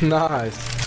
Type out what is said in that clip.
Nice.